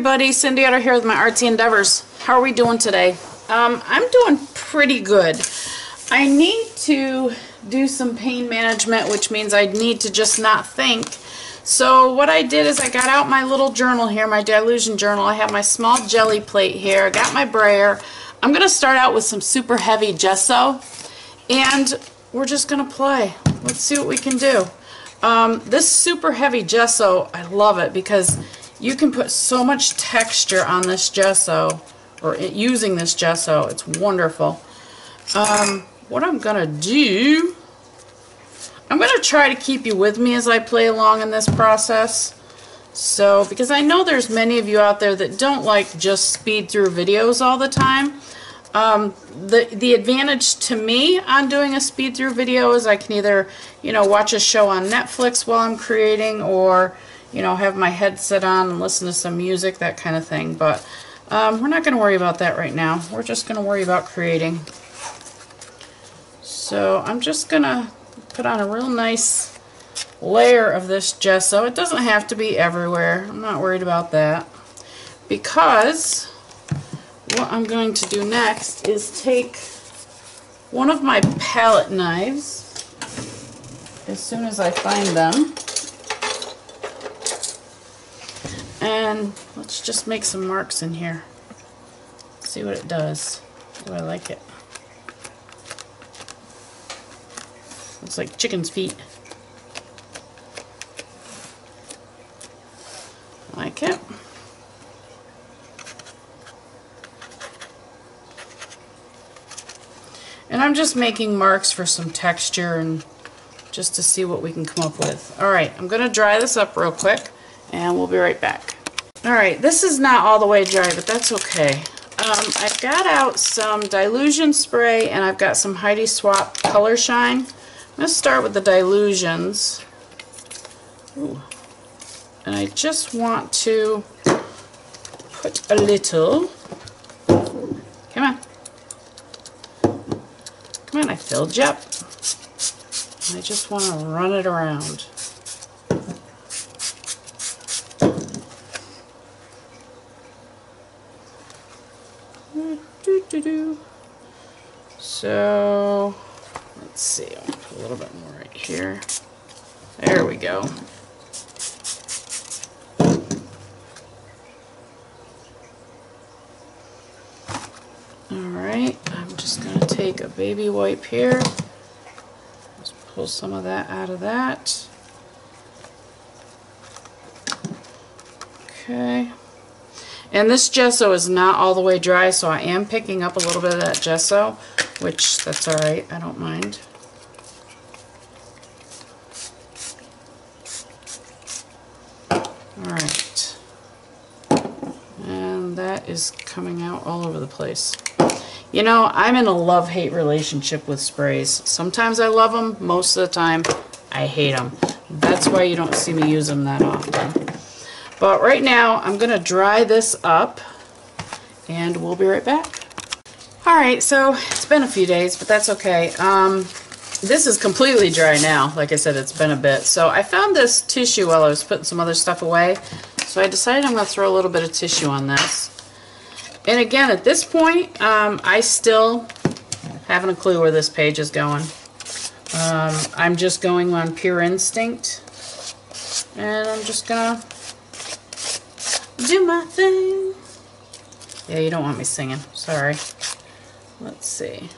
everybody, Cindy Utter here with my artsy endeavors. How are we doing today? Um, I'm doing pretty good. I need to do some pain management, which means I need to just not think. So what I did is I got out my little journal here, my Dylusion journal. I have my small jelly plate here. I got my brayer. I'm going to start out with some super heavy gesso, and we're just going to play. Let's see what we can do. Um, this super heavy gesso, I love it because you can put so much texture on this gesso, or using this gesso. It's wonderful. Um, what I'm going to do, I'm going to try to keep you with me as I play along in this process. So, because I know there's many of you out there that don't like just speed through videos all the time. Um, the, the advantage to me on doing a speed through video is I can either, you know, watch a show on Netflix while I'm creating or, you know, have my headset on and listen to some music, that kind of thing. But um, we're not going to worry about that right now. We're just going to worry about creating. So I'm just going to put on a real nice layer of this gesso. It doesn't have to be everywhere. I'm not worried about that. Because what I'm going to do next is take one of my palette knives as soon as I find them and let's just make some marks in here. See what it does. Do I like it. Looks like chicken's feet. Like it. And I'm just making marks for some texture and just to see what we can come up with. Alright, I'm going to dry this up real quick and we'll be right back. Alright, this is not all the way dry, but that's okay. Um, I've got out some Dylusion spray and I've got some Heidi Swapp Color Shine. I'm going to start with the Dylusions. Ooh. And I just want to put a little. Come on. Come on, I filled you up. I just want to run it around. So, let's see, I'll put a little bit more right here. There we go. Alright, I'm just going to take a baby wipe here. Just pull some of that out of that. Okay. And this gesso is not all the way dry, so I am picking up a little bit of that gesso, which that's alright, I don't mind. Alright. And that is coming out all over the place. You know, I'm in a love-hate relationship with sprays. Sometimes I love them, most of the time I hate them. That's why you don't see me use them that often. But right now, I'm going to dry this up, and we'll be right back. Alright, so it's been a few days, but that's okay. Um, this is completely dry now. Like I said, it's been a bit. So I found this tissue while I was putting some other stuff away. So I decided I'm going to throw a little bit of tissue on this. And again, at this point, um, I still haven't a clue where this page is going. Um, I'm just going on pure instinct. And I'm just gonna do my thing. Yeah, you don't want me singing. Sorry. Let's see.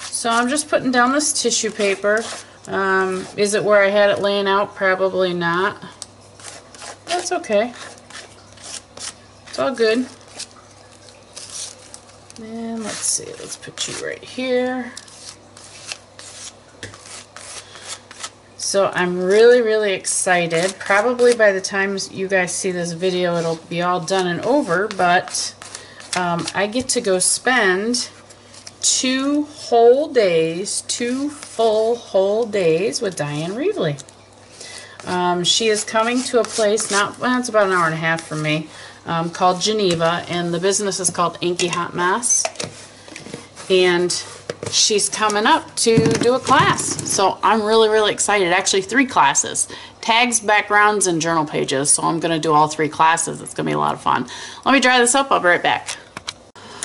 So I'm just putting down this tissue paper. Um, is it where I had it laying out? Probably not. That's okay It's all good. And let's see, let's put you right here. So I'm really, really excited. Probably by the time you guys see this video, it'll be all done and over, but um, I get to go spend two whole days, two full whole days with Dyan Reaveley. Um, she is coming to a place, not, well, it's about an hour and a half from me, um, called Geneva, and the business is called Inky Hot Mess. And she's coming up to do a class. So I'm really, really excited. Actually, three classes. tags, backgrounds, and journal pages. So I'm going to do all three classes. It's going to be a lot of fun. Let me dry this up. I'll be right back.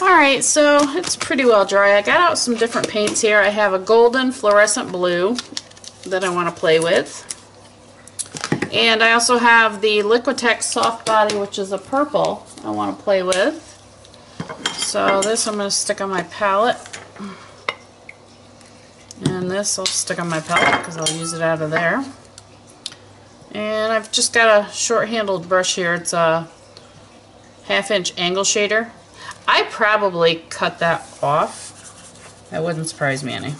Alright, so it's pretty well dry. I got out some different paints here. I have a golden fluorescent blue that I want to play with. And I also have the Liquitex Soft Body, which is a purple I want to play with. So this I'm going to stick on my palette. And this I'll stick on my palette because I'll use it out of there. And I've just got a short-handled brush here. It's a half-inch angle shader. I probably cut that off. That wouldn't surprise me any.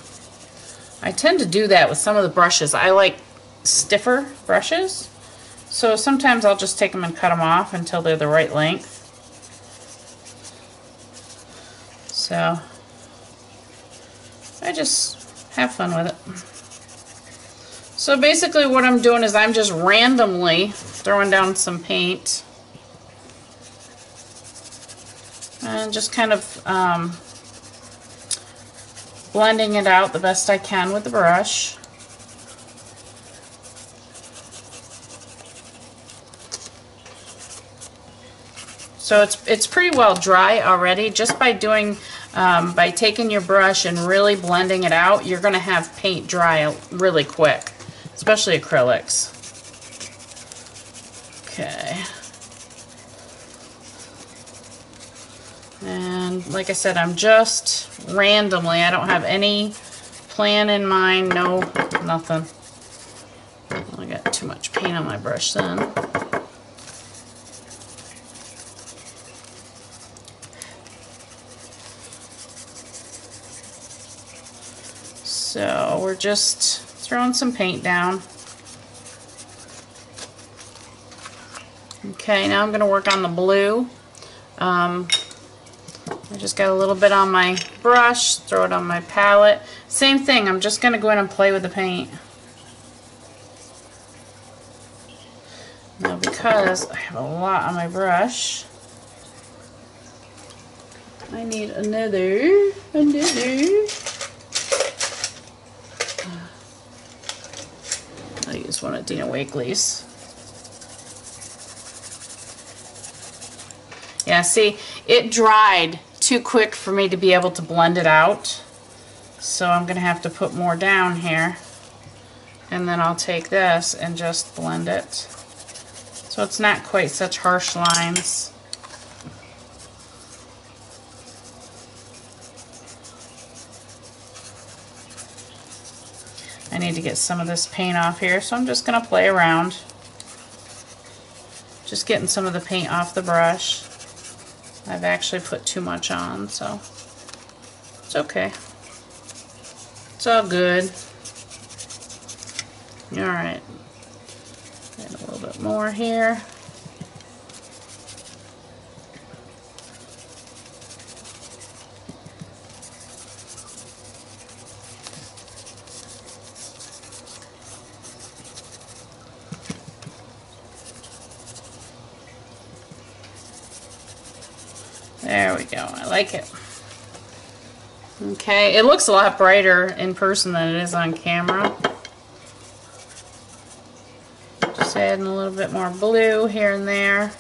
I tend to do that with some of the brushes. I like stiffer brushes. So sometimes I'll just take them and cut them off until they're the right length. So I just have fun with it. So basically what I'm doing is I'm just randomly throwing down some paint and just kind of um, blending it out the best I can with the brush. So it's, it's pretty well dry already. Just by doing, um, by taking your brush and really blending it out, you're going to have paint dry really quick, especially acrylics. Okay. And like I said, I'm just randomly, I don't have any plan in mind, no, nothing. I got too much paint on my brush then. So we're just throwing some paint down. Okay, now I'm going to work on the blue. Um, I just got a little bit on my brush, throw it on my palette. Same thing, I'm just going to go in and play with the paint. Now because I have a lot on my brush, I need another, another. I'll one of Dina Wakley's. Yeah, see, it dried too quick for me to be able to blend it out. So I'm going to have to put more down here. And then I'll take this and just blend it. So it's not quite such harsh lines. Need to get some of this paint off here, so I'm just going to play around. Just getting some of the paint off the brush. I've actually put too much on, so it's okay. It's all good. Alright. Add a little bit more here. There we go. I like it. Okay, it looks a lot brighter in person than it is on camera. Just adding a little bit more blue here and there.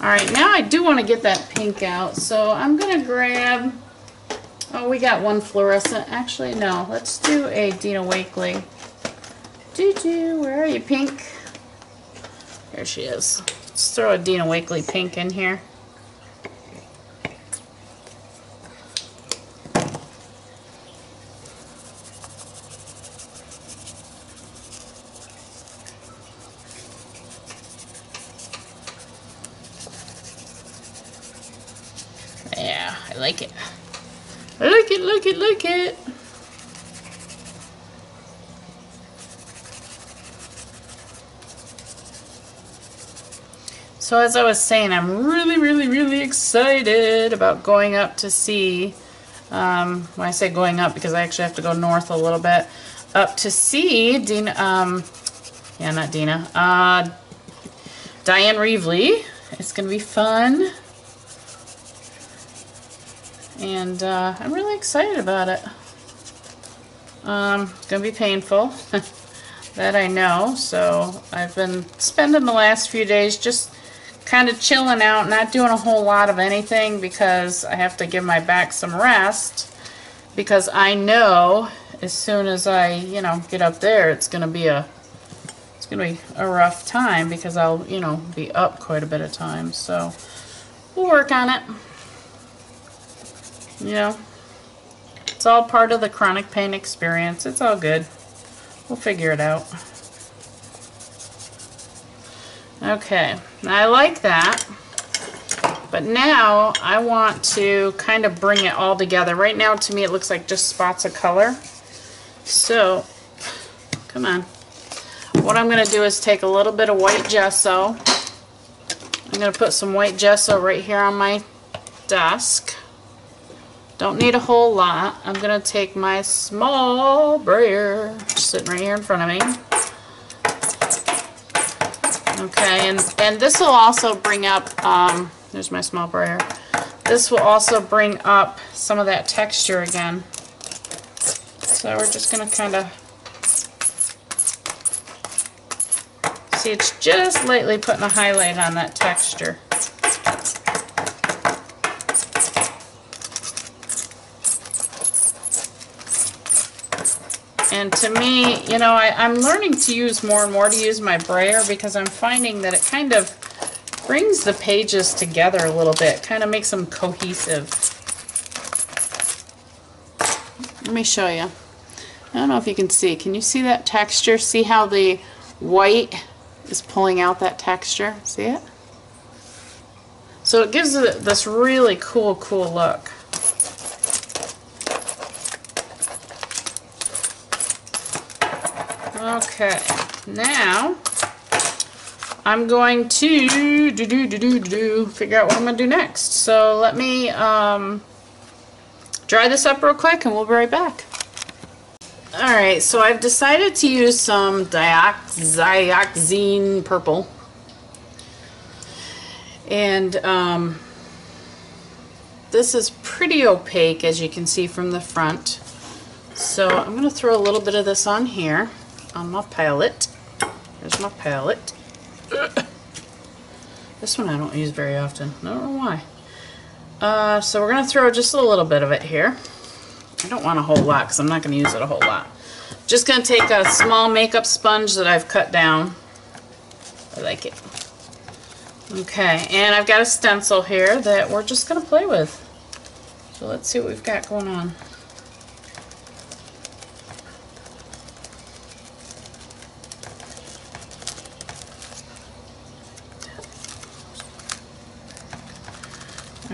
Alright, now I do want to get that pink out, so I'm going to grab, oh we got one fluorescent, actually no, let's do a Dina Wakley. Doo doo, where are you, Pink? There she is. Let's throw a Dina Wakley pink in here. Yeah, I like it. I like it, like it, like it. So as I was saying, I'm really, really, really excited about going up to see, um, when I say going up because I actually have to go north a little bit, up to see Dina, um, yeah, not Dina, uh, Dyan Reaveley. It's going to be fun. And uh, I'm really excited about it. Um, it's going to be painful. that I know. So I've been spending the last few days just kind of chilling out, not doing a whole lot of anything because I have to give my back some rest because I know as soon as I, you know, get up there, it's going to be a it's going to be a rough time because I'll, you know, be up quite a bit of time. So we'll work on it. You know, it's all part of the chronic pain experience. It's all good. We'll figure it out. Okay, I like that. But now I want to kind of bring it all together. Right now to me it looks like just spots of color. So, come on. What I'm going to do is take a little bit of white gesso. I'm going to put some white gesso right here on my desk. Don't need a whole lot. I'm going to take my small brayer, sitting right here in front of me. Okay, and, and this will also bring up, um, there's my small brayer. This will also bring up some of that texture again. So we're just going to kind of, see it's just lightly putting a highlight on that texture. And to me, you know, I, I'm learning to use more and more to use my brayer because I'm finding that it kind of brings the pages together a little bit, kind of makes them cohesive. Let me show you. I don't know if you can see. Can you see that texture? See how the white is pulling out that texture? See it? So it gives it this really cool, cool look. Okay, now I'm going to do do do do do figure out what I'm going to do next. So let me um, dry this up real quick and we'll be right back. Alright, so I've decided to use some dioxazine purple. And um, this is pretty opaque as you can see from the front. So I'm going to throw a little bit of this on here on my palette. There's my palette. this one I don't use very often. I don't know why. Uh, so we're going to throw just a little bit of it here. I don't want a whole lot because I'm not going to use it a whole lot. Just going to take a small makeup sponge that I've cut down. I like it. Okay, and I've got a stencil here that we're just going to play with. So let's see what we've got going on.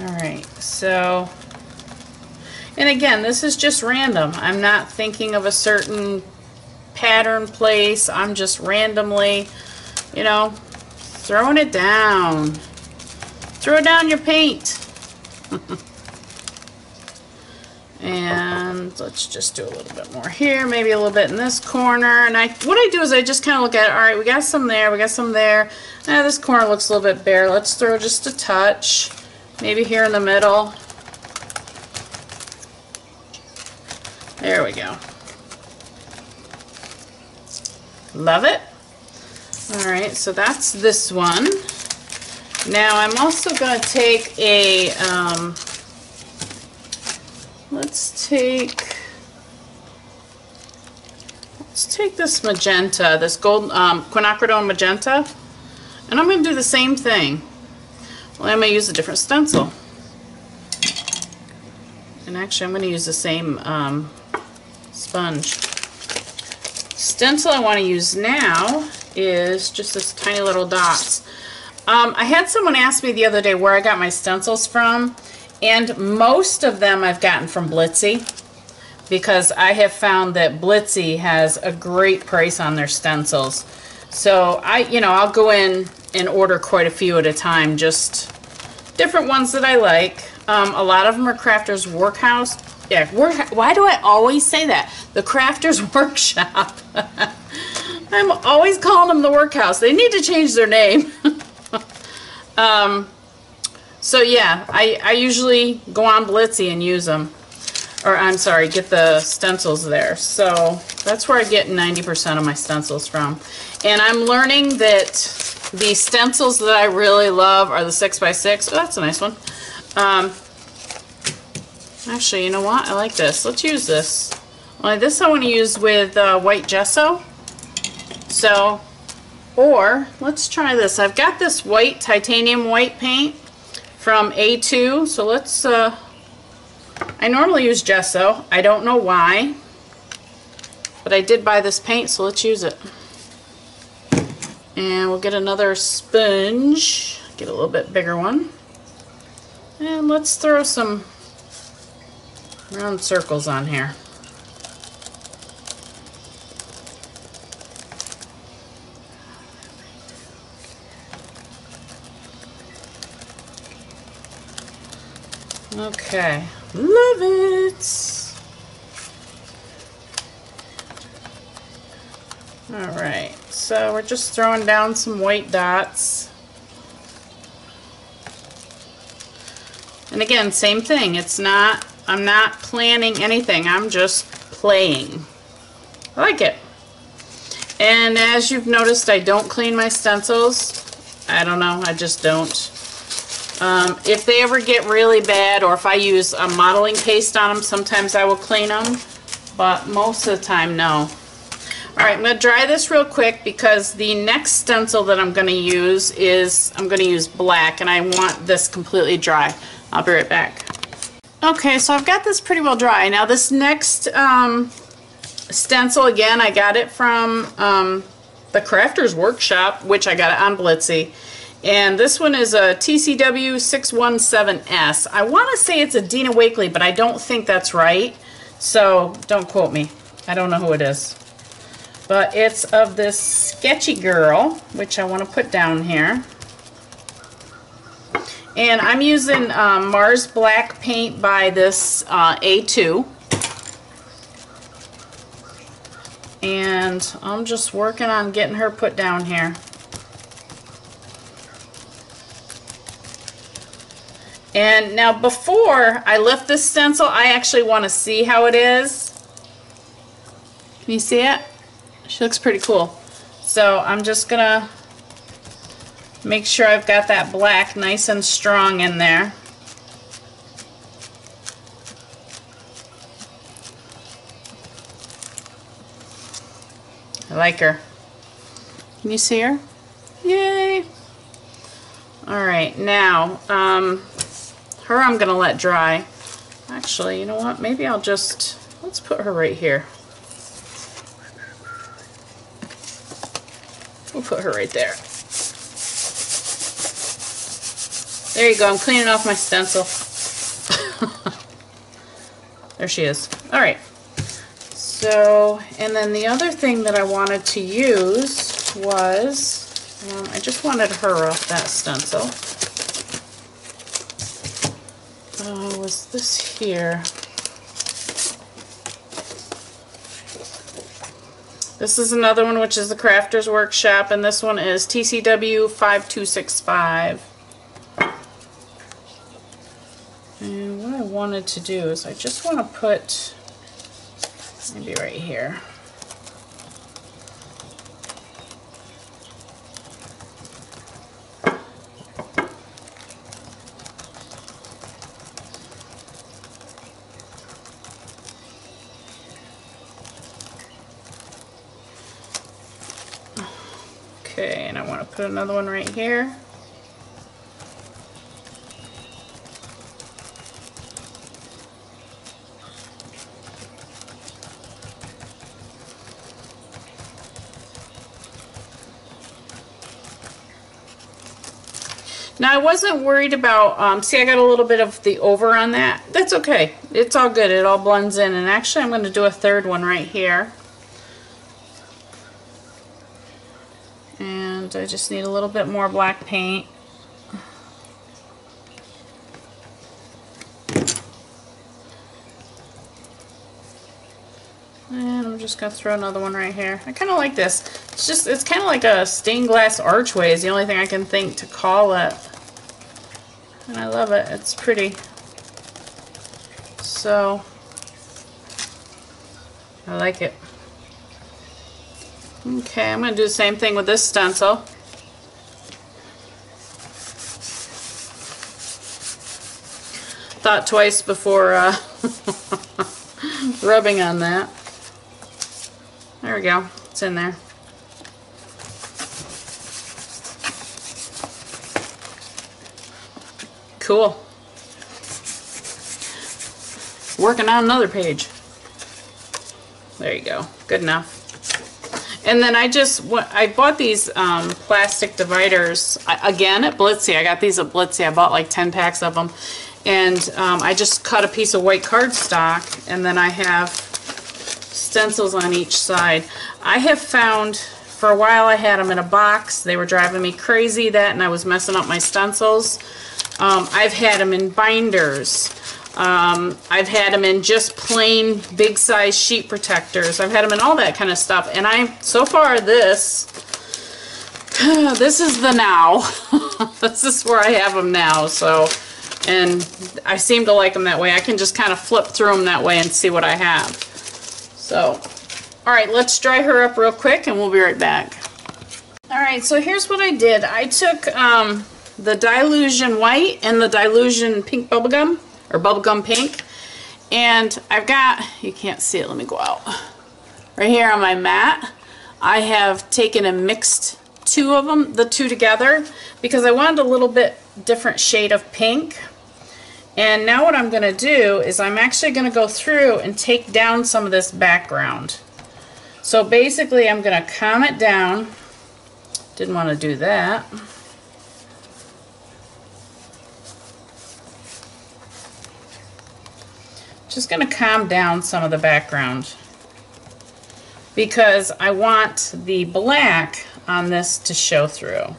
Alright, so, and again, this is just random. I'm not thinking of a certain pattern place. I'm just randomly, you know, throwing it down. Throw down your paint. and let's just do a little bit more here, maybe a little bit in this corner. And I, what I do is I just kind of look at it. All right, we got some there, we got some there. Now this corner looks a little bit bare. Let's throw just a touch. Maybe here in the middle. There we go. Love it. Alright, so that's this one. Now I'm also going to take a, um, let's take, let's take this magenta, this gold, um, quinacridone magenta, and I'm going to do the same thing. Well, I'm going to use a different stencil. And actually, I'm going to use the same um, sponge. Stencil I want to use now is just this tiny little dots. Um, I had someone ask me the other day where I got my stencils from, and most of them I've gotten from Blitsy because I have found that Blitsy has a great price on their stencils. So I, you know, I'll go in and order quite a few at a time, just different ones that I like. Um, a lot of them are Crafters Workhouse. Yeah, work, why do I always say that? The Crafters Workshop. I'm always calling them the Workhouse. They need to change their name. um, So yeah, I, I usually go on Blitsy and use them. Or I'm sorry, get the stencils there. So that's where I get 90% of my stencils from. And I'm learning that the stencils that I really love are the 6x6. Oh, that's a nice one. Um, actually, you know what? I like this. Let's use this. Only this I want to use with uh, white gesso. So, or let's try this. I've got this white titanium white paint from A2. So let's, uh, I normally use gesso. I don't know why, but I did buy this paint, so let's use it. And we'll get another sponge, get a little bit bigger one. And let's throw some round circles on here. Okay, love it. Alright, so we're just throwing down some white dots. And again, same thing. It's not, I'm not planning anything. I'm just playing. I like it. And as you've noticed, I don't clean my stencils. I don't know, I just don't. Um, if they ever get really bad or if I use a modeling paste on them, sometimes I will clean them. But most of the time, no. Alright, I'm going to dry this real quick because the next stencil that I'm going to use is, I'm going to use black and I want this completely dry. I'll be right back. Okay, so I've got this pretty well dry. Now this next um, stencil, again, I got it from um, the Crafters Workshop, which I got it on Blitsy. And this one is a TCW 617S. I want to say it's a Dina Wakley, but I don't think that's right. So don't quote me. I don't know who it is. But it's of this Sketchy Girl, which I want to put down here. And I'm using um, Mars Black paint by this uh, A2. And I'm just working on getting her put down here. And now before I lift this stencil, I actually want to see how it is. Can you see it? She looks pretty cool. So I'm just going to make sure I've got that black nice and strong in there. I like her. Can you see her? Yay! Alright, now, um, her I'm going to let dry. Actually, you know what? Maybe I'll just, let's put her right here. We'll put her right there. There you go. I'm cleaning off my stencil. there she is. All right. So, and then the other thing that I wanted to use was, um, I just wanted her off that stencil. Uh, was this here? This is another one which is the Crafters Workshop and this one is TCW 5265. And what I wanted to do is I just want to put maybe right here. Okay, and I want to put another one right here. Now I wasn't worried about, um, see I got a little bit of the over on that. That's okay. It's all good. It all blends in. And actually I'm going to do a third one right here. And I just need a little bit more black paint. And I'm just going to throw another one right here. I kind of like this. It's just, it's kind of like a stained glass archway is the only thing I can think to call it. And I love it. It's pretty. So, I like it. Okay, I'm going to do the same thing with this stencil. Thought twice before uh, rubbing on that. There we go. It's in there. Cool. Working on another page. There you go. Good enough. And then I just, I bought these um, plastic dividers, again, at Blitsy. I got these at Blitsy. I bought like 10 packs of them. And um, I just cut a piece of white cardstock, and then I have stencils on each side. I have found, for a while I had them in a box. They were driving me crazy, that, and I was messing up my stencils. Um, I've had them in binders. Um, I've had them in just plain big size sheet protectors. I've had them in all that kind of stuff. And I, so far this, this is the now. this is where I have them now. So, and I seem to like them that way. I can just kind of flip through them that way and see what I have. So, all right, let's dry her up real quick and we'll be right back. All right, so here's what I did. I took um, the Dylusion White and the Dylusion Pink Bubblegum, or Bubblegum Pink. And I've got, you can't see it, let me go out. Right here on my mat, I have taken and mixed two of them, the two together, because I wanted a little bit different shade of pink. And now what I'm going to do is I'm actually going to go through and take down some of this background. So basically I'm going to calm it down. Didn't want to do that. Just going to calm down some of the background because I want the black on this to show through.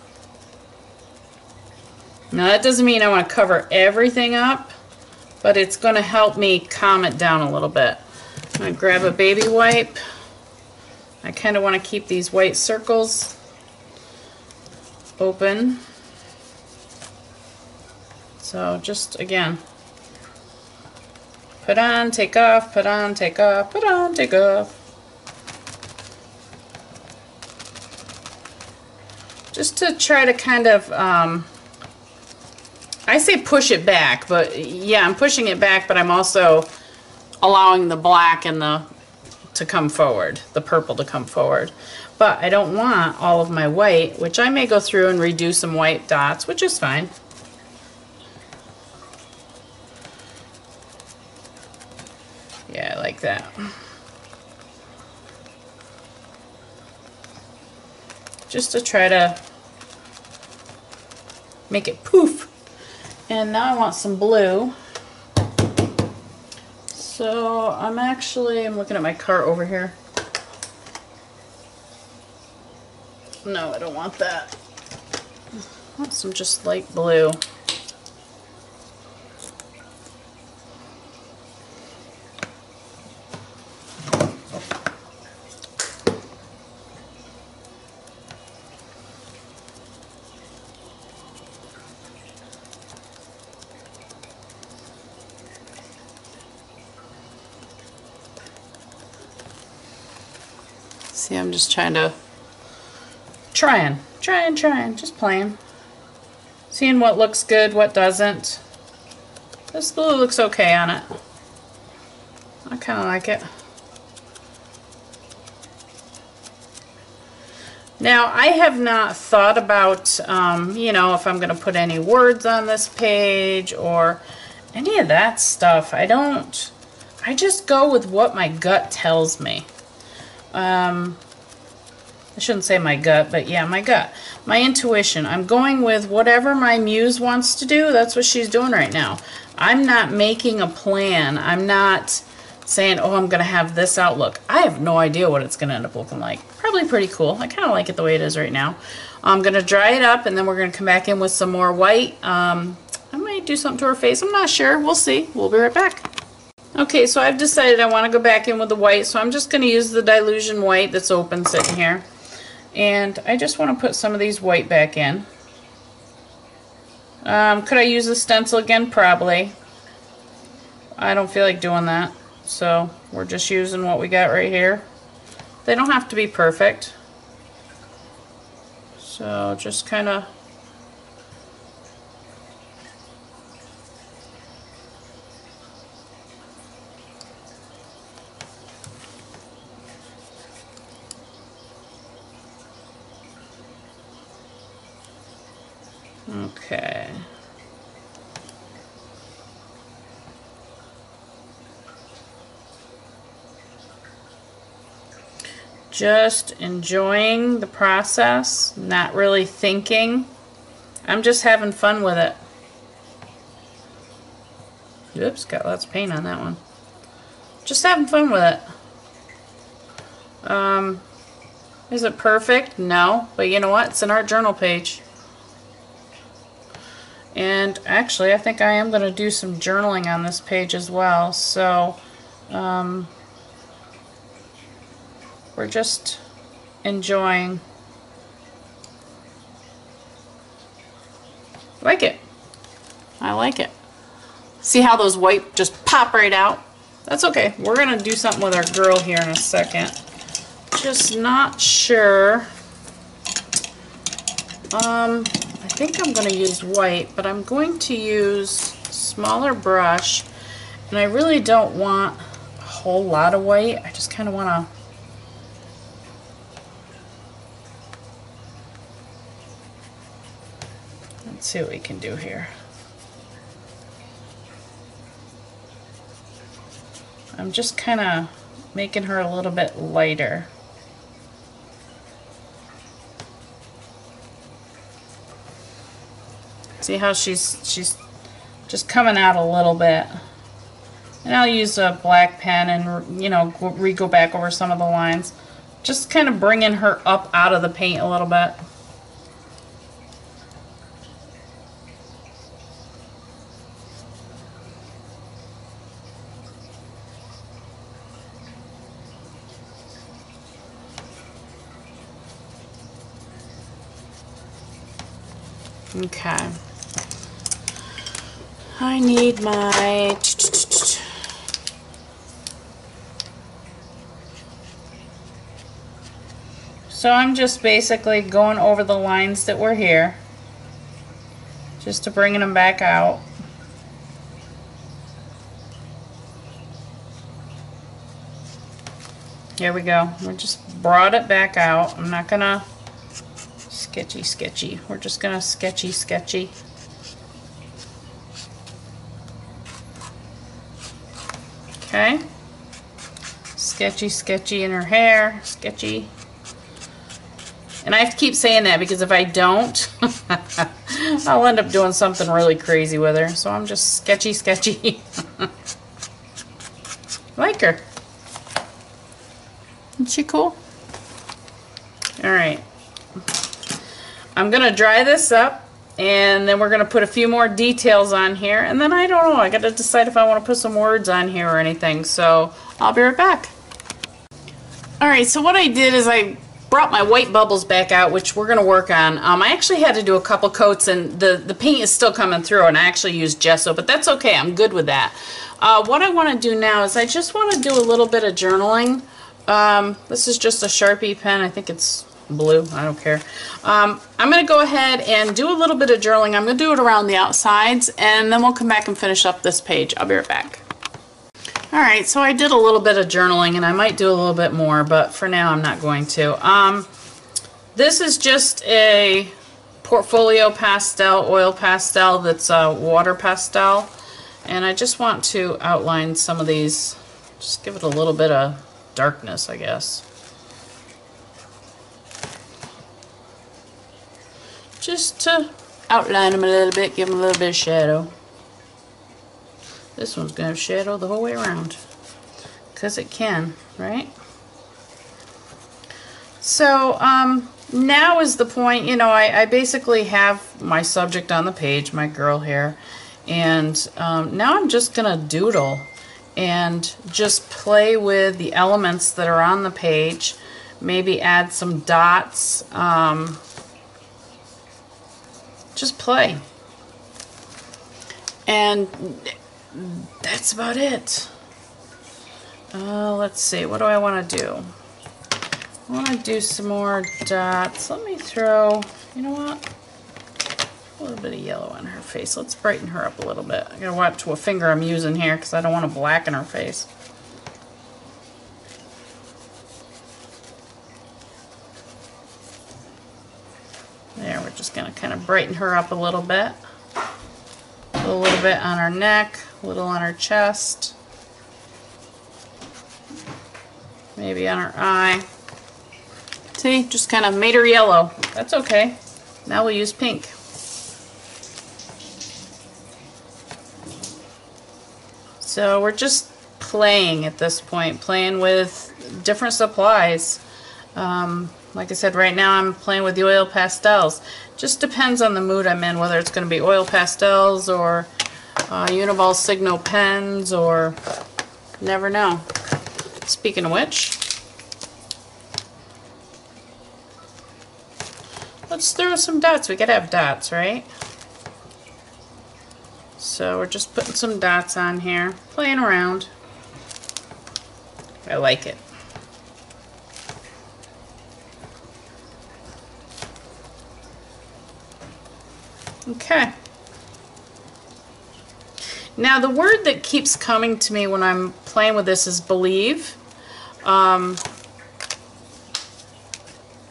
Now that doesn't mean I want to cover everything up, but it's going to help me calm it down a little bit. I'm going to grab a baby wipe. I kind of want to keep these white circles open. So just again, Put on, take off, put on, take off, put on, take off. Just to try to kind of, um, I say push it back, but yeah, I'm pushing it back, but I'm also allowing the black and the to come forward, the purple to come forward. But I don't want all of my white, which I may go through and redo some white dots, which is fine. Yeah, I like that. Just to try to make it poof. And now I want some blue. So I'm actually, I'm looking at my cart over here. No, I don't want that. I want some just light blue. See, I'm just trying to, trying, trying, trying, just playing. Seeing what looks good, what doesn't. This blue looks okay on it. I kind of like it. Now, I have not thought about, um, you know, if I'm going to put any words on this page or any of that stuff. I don't, I just go with what my gut tells me um, I shouldn't say my gut, but yeah, my gut. My intuition. I'm going with whatever my muse wants to do. That's what she's doing right now. I'm not making a plan. I'm not saying, oh, I'm going to have this outlook. I have no idea what it's going to end up looking like. Probably pretty cool. I kind of like it the way it is right now. I'm going to dry it up, and then we're going to come back in with some more white. Um, I might do something to her face. I'm not sure. We'll see. We'll be right back. Okay, so I've decided I want to go back in with the white, so I'm just going to use the Dylusion white that's open sitting here. And I just want to put some of these white back in. Um, could I use the stencil again? Probably. I don't feel like doing that. So we're just using what we got right here. They don't have to be perfect. So just kind of Okay. Just enjoying the process, not really thinking. I'm just having fun with it. Oops, got lots of paint on that one. Just having fun with it. Um, is it perfect? No, but you know what? It's an art journal page. And actually, I think I am going to do some journaling on this page as well. So, um, we're just enjoying. Like it. I like it. See how those white just pop right out? That's okay. We're going to do something with our girl here in a second. Just not sure. Um, I think I'm going to use white, but I'm going to use smaller brush. And I really don't want a whole lot of white. I just kind of want to Let's see what we can do here. I'm just kind of making her a little bit lighter. See how she's she's just coming out a little bit. And I'll use a black pen and, you know, re-go back over some of the lines. Just kind of bringing her up out of the paint a little bit. Okay. I need my... So I'm just basically going over the lines that were here. Just to bringing them back out. Here we go. We just brought it back out. I'm not going to sketchy sketchy. We're just going to sketchy sketchy. Okay. Sketchy sketchy in her hair. Sketchy. And I have to keep saying that because if I don't, I'll end up doing something really crazy with her. So I'm just sketchy sketchy. like her. Isn't she cool? Alright. I'm going to dry this up and then we're going to put a few more details on here and then I don't know I got to decide if I want to put some words on here or anything so I'll be right back. Alright so what I did is I brought my white bubbles back out which we're going to work on. Um, I actually had to do a couple coats and the the paint is still coming through and I actually used gesso but that's okay I'm good with that. Uh, what I want to do now is I just want to do a little bit of journaling. Um, this is just a Sharpie pen I think it's blue. I don't care. Um, I'm going to go ahead and do a little bit of journaling. I'm going to do it around the outsides and then we'll come back and finish up this page. I'll be right back. Alright, so I did a little bit of journaling and I might do a little bit more, but for now I'm not going to. Um, this is just a portfolio pastel, oil pastel that's a water pastel. And I just want to outline some of these, just give it a little bit of darkness, I guess. Just to outline them a little bit, give them a little bit of shadow. This one's going to have shadow the whole way around. Because it can, right? So, um, now is the point, you know, I, I, basically have my subject on the page, my girl here, and um, now I'm just going to doodle and just play with the elements that are on the page, maybe add some dots, um, just play. And that's about it. Uh, let's see, what do I want to do? I want to do some more dots. Let me throw, you know what? A little bit of yellow on her face. Let's brighten her up a little bit. I gotta watch what finger I'm using here because I don't want to blacken her face. There, we're just gonna kind of brighten her up a little bit. A little bit on her neck, a little on her chest. Maybe on her eye. See, just kind of made her yellow. That's okay. Now we'll use pink. So we're just playing at this point, playing with different supplies. Um, like I said, right now I'm playing with the oil pastels. Just depends on the mood I'm in, whether it's going to be oil pastels or uh, Uniball Signo pens or never know. Speaking of which, let's throw some dots. We gotta have dots, right? So we're just putting some dots on here, playing around. I like it. Okay. Now the word that keeps coming to me when I'm playing with this is believe. Um,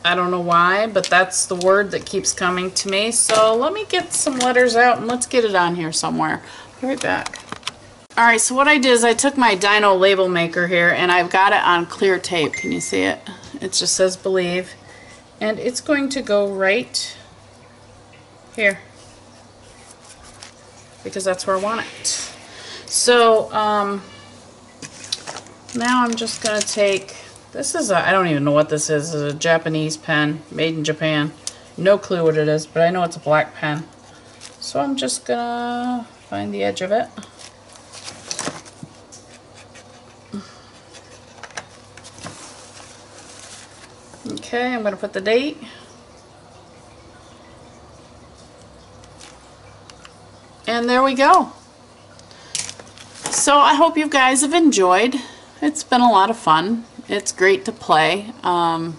I don't know why, but that's the word that keeps coming to me. So let me get some letters out and let's get it on here somewhere. Be right back. Alright, so what I did is I took my Dymo label maker here and I've got it on clear tape. Can you see it? It just says believe. And it's going to go right here because that's where I want it. So um, now I'm just going to take, this is a, I don't even know what this is, it's a Japanese pen made in Japan. No clue what it is, but I know it's a black pen. So I'm just going to find the edge of it. Okay, I'm going to put the date. And there we go. So I hope you guys have enjoyed. It's been a lot of fun. It's great to play. Um,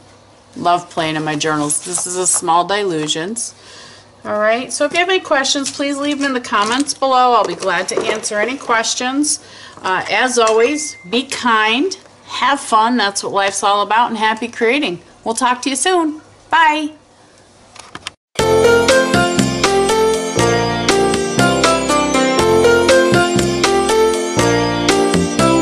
love playing in my journals. This is a small Dylusions. Alright, so if you have any questions, please leave them in the comments below. I'll be glad to answer any questions. Uh, as always, be kind, have fun. That's what life's all about, and happy creating. We'll talk to you soon. Bye.